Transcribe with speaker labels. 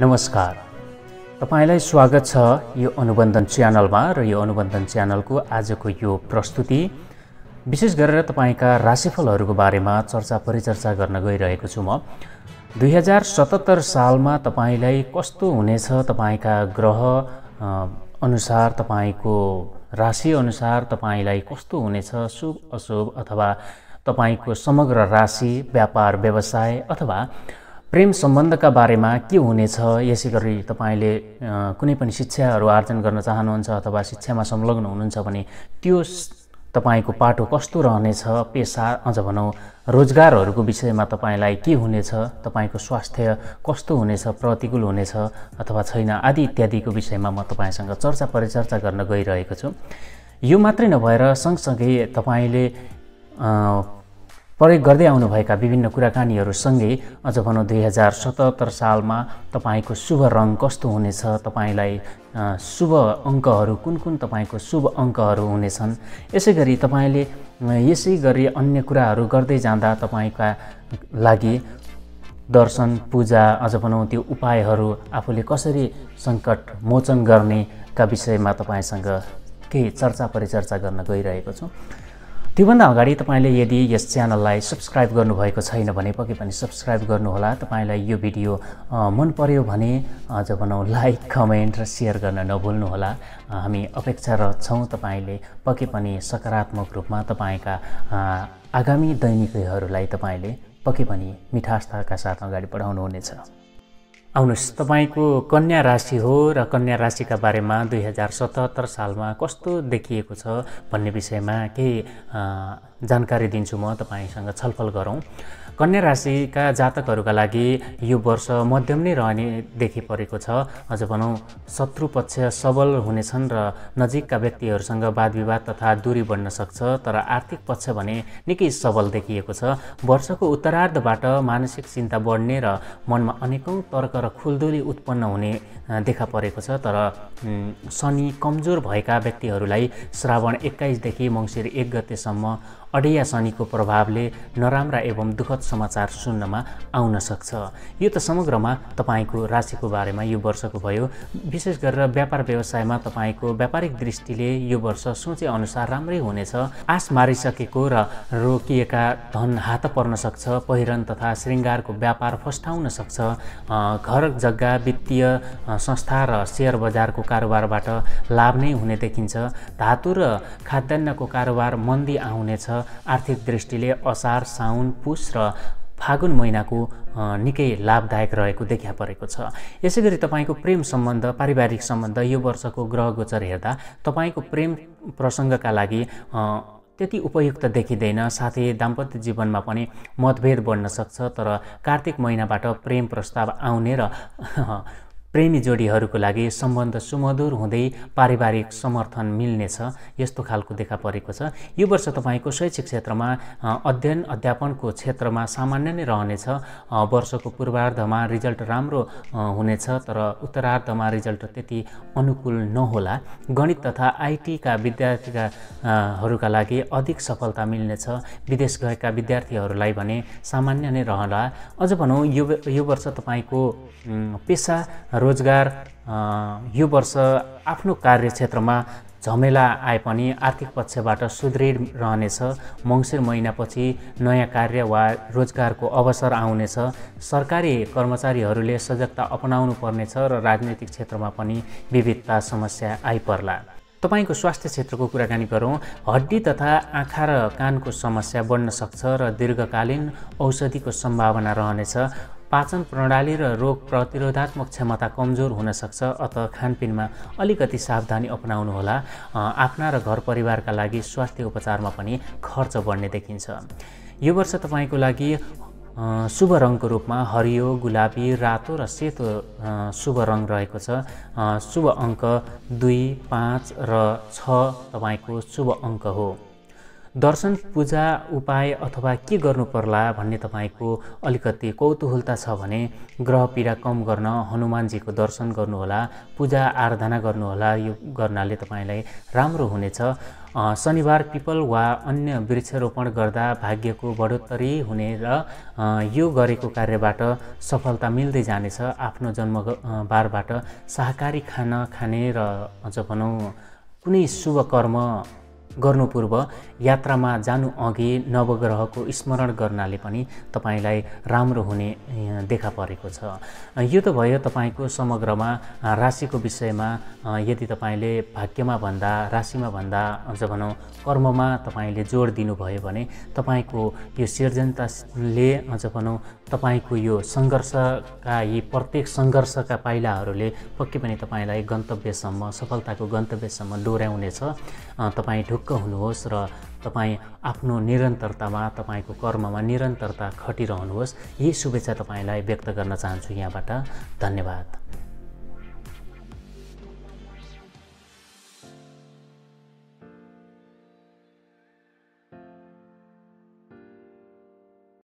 Speaker 1: नमस्कार। तपाईँलाई स्वागत छ यो अनुबन्धन च्यानलमा र यो अनुबन्धन च्यानलको आजको यो प्रस्तुति। विशेष गरेर तपाईँका राशिफलहरूको बारेमा चर्चा परिचर्चा गर्न गइरहेको छु म। दुई हजार सतहत्तर सालमा तपाईँलाई कस्तो हुनेछ तपाईँका ग्रह अनुसार तपाईँको राशिअनुसार तपाईँलाई कस्तो हुनेछ शुभ अशुभ अथवा तपाईँको समग्र राशि व्यापार व्यवसाय अथवा प्रेम सम्बन्धका बारेमा के हुनेछ? यसै गरी तपाईँले कुनै पनि शिक्षाहरू आर्जन गर्न चाहनुहुन्छ अथवा शिक्षामा संलग्न हुनुहुन्छ भने त्यो तपाईँको पाटो कस्तो रहनेछ? पेसा अझ भनौँ रोजगारहरूको विषयमा तपाईँलाई के हुनेछ? तपाईँको स्वास्थ्य कस्तो हुनेछ? प्रतिकूल हुनेछ अथवा छैन? आदि इत्यादिको विषयमा म तपाईँसँग चर्चा परिचर्चा गर्न गइरहेको छु। यो मात्रै नभएर सँगसँगै तपाईँले प्रयोग गर्दै आउनुभएका विभिन्न कुराकानीहरूसँगै अझ भनौँ दुई हजार सतहत्तर सालमा तपाईँको शुभ रङ कस्तो हुनेछ? तपाईँलाई शुभ अङ्कहरू कुन कुन तपाईँको शुभ अङ्कहरू हुनेछन्? यसै गरी तपाईँले यसै गरी अन्य कुराहरू गर्दै जाँदा तपाईँका लागि दर्शन पूजा अझ भनौँ त्यो उपायहरू आफूले कसरी सङ्कट मोचन गर्नेका विषयमा तपाईँसँग केही चर्चा परिचर्चा गर्न गइरहेको छु। त्योभन्दा अगाडि तपाईँले यदि यस च्यानललाई सब्सक्राइब गर्नुभएको छैन भने पक्कै पनि सब्सक्राइब गर्नुहोला। तपाईँलाई यो भिडियो मन पर्यो भने अझ भनौँ लाइक कमेन्ट र सेयर गर्न नभुल्नुहोला। हामी अपेक्षारत छौँ तपाईँले पक्कै पनि सकारात्मक रूपमा तपाईँका आगामी दैनिकीहरूलाई तपाईँले पक्कै पनि मिठास्थाका साथ अगाडि बढाउनुहुनेछ। आउनुहोस्। तपाईँको कन्या राशि हो र कन्या राशिका बारेमा दुई हजार सतहत्तर सालमा कस्तो देखिएको छ भन्ने विषयमा केही जानकारी दिन्छु म तपाईँसँग छलफल गरौँ। कन्या राशिका जातकहरूका लागि यो वर्ष मध्यम नै रहने देखि परेको छ। अझ भनौँ शत्रु पक्ष सबल हुनेछन् र नजिकका व्यक्तिहरूसँग वाद विवाद तथा दूरी बढ्न सक्छ तर आर्थिक पक्ष भने निकै सबल देखिएको छ। वर्षको उत्तरार्धबाट मानसिक चिन्ता बढ्ने र मनमा अनेकौँ तर्क र खुलदुली उत्पन्न हुने देखा परेको छ। तर शनि कमजोर भएका व्यक्तिहरूलाई श्रावण एक्काइसदेखि मङ्सिर एक गतेसम्म अडिया शनिको प्रभावले नराम्रा एवं दुःखद समाचार सुन्नमा आउन सक्छ। यो त समग्रमा तपाईँको राशिको बारेमा यो वर्षको भयो। विशेष गरेर व्यापार व्यवसायमा तपाईँको व्यापारिक दृष्टिले यो वर्ष सोचे अनुसार राम्रै हुनेछ। आश मारिसकेको र रोकिएका धन हात पर्न सक्छ। पहिरन तथा श्रृङ्गारको व्यापार फस्टाउन सक्छ। घर जग्गा वित्तीय संस्था र सेयर बजारको कारोबारबाट लाभ नै हुने देखिन्छ। धातु र खाद्यान्नको कारोबार मन्दी आउनेछ। आर्थिक दृष्टिले असार साउन पुस र फागुन महिनाको निकै लाभदायक रहेको देखा परेको छ। यसै गरी तपाईँको प्रेम सम्बन्ध पारिवारिक सम्बन्ध यो वर्षको ग्रह गोचर हेर्दा तपाईँको प्रेम प्रसङ्गका लागि त्यति उपयुक्त देखिँदैन। साथै दाम्पत्य जीवनमा पनि मतभेद बढ्न सक्छ तर कार्तिक महिनाबाट प्रेम प्रस्ताव आउने र प्रेमी जोडीहरूको लागि सम्बन्ध सुमधुर हुँदै पारिवारिक समर्थन मिल्नेछ यस्तो खालको देखा परेको छ। यो वर्ष तपाईँको शैक्षिक क्षेत्रमा अध्ययन अध्यापनको क्षेत्रमा सामान्य नै रहनेछ। वर्षको पूर्वार्धमा रिजल्ट राम्रो हुनेछ तर उत्तरार्धमा रिजल्ट त्यति अनुकूल नहोला। गणित तथा आइटीका विद्यार्थीका हरूका लागि अधिक सफलता मिल्नेछ। विदेश गएका विद्यार्थीहरूलाई भने सामान्य नै रहला। अझ भनौँ यो यो वर्ष तपाईँको पेसा रोजगार यो वर्ष आफ्नो कार्यक्षेत्रमा झमेला आए पनि आर्थिक पक्षबाट सुदृढ रहनेछ। मङ्सिर महिनापछि नयाँ कार्य वा रोजगारको अवसर आउनेछ। सरकारी कर्मचारीहरूले सजगता अपनाउनु पर्नेछ र राजनैतिक क्षेत्रमा पनि विविधता समस्या आइपर्ला। तपाईँको स्वास्थ्य क्षेत्रको कुराकानी गरौँ। हड्डी तथा आँखा र कानको समस्या बढ्न सक्छ र दीर्घकालीन औषधिको सम्भावना रहनेछ। पाचन प्रणाली र रोग प्रतिरोधात्मक क्षमता कमजोर हुनसक्छ अत खानपिनमा अलिकति सावधानी अपनाउनुहोला। आफ्ना र घर परिवारका लागि स्वास्थ्य उपचारमा पनि खर्च बढ्ने देखिन्छ। यो वर्ष तपाईँको लागि शुभ रङको रूपमा हरियो गुलाबी रातो र सेतो शुभ रङ रहेको छ। शुभ अङ्क दुई पाँच र छ तपाईँको शुभ अङ्क हो। दर्शन पूजा उपाय अथवा के गर्नु पर्ला भन्ने तपाईँको अलिकति कौतूहलता छ भने ग्रह पीडा कम गर्न हनुमानजीको दर्शन गर्नुहोला पूजा आराधना गर्नुहोला यो गर्नाले तपाईँलाई राम्रो हुनेछ। शनिबार पिपल वा अन्य वृक्षरोपण गर्दा भाग्यको बढोत्तरी हुने र यो गरेको कार्यबाट सफलता मिल्दै जानेछ। आफ्नो जन्म बारबाट शाकाहारी खाना खाने र अझ भनौँ कुनै शुभ कर्म गर्नु पूर्व यात्रामा जानु अघि नवग्रहको स्मरण गर्नाले पनि तपाईँलाई राम्रो हुने देखा परेको छ। यो त भयो तपाईँको समग्रमा राशिको विषयमा यदि तपाईँले भाग्यमा भन्दा राशिमा भन्दा अझ भनौँ कर्ममा तपाईँले जोड दिनुभयो भने तपाईँको यो सिर्जनताले अझ भनौँ तपाईँको यो सङ्घर्षका यी प्रत्येक सङ्घर्षका पाइलाहरूले पक्कै पनि तपाईँलाई गन्तव्यसम्म सफलताको गन्तव्यसम्म डोर्याउनेछ। तपाईँ ढुक्क हुनुहोस् र तपाईँ आफ्नो निरन्तरतामा तपाईँको कर्ममा निरन्तरता खटिरहनुहोस्। यही शुभेच्छा तपाईँलाई व्यक्त गर्न चाहन्छु यहाँबाट। धन्यवाद।